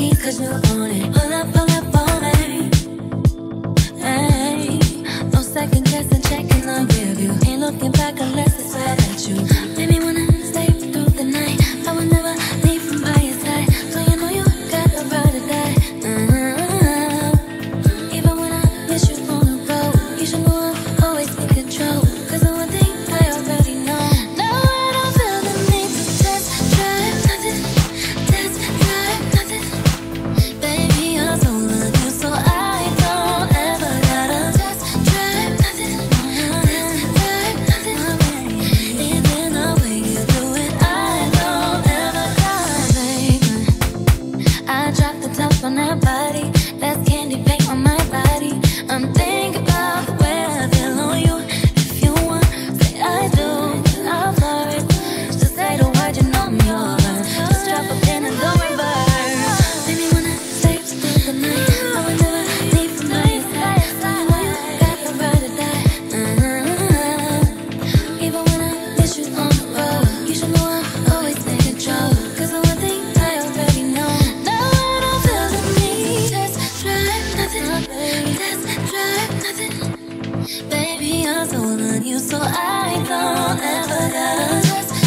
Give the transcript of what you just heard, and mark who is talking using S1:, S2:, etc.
S1: keys, cause no Maybe I'm the one you, so I don't ever get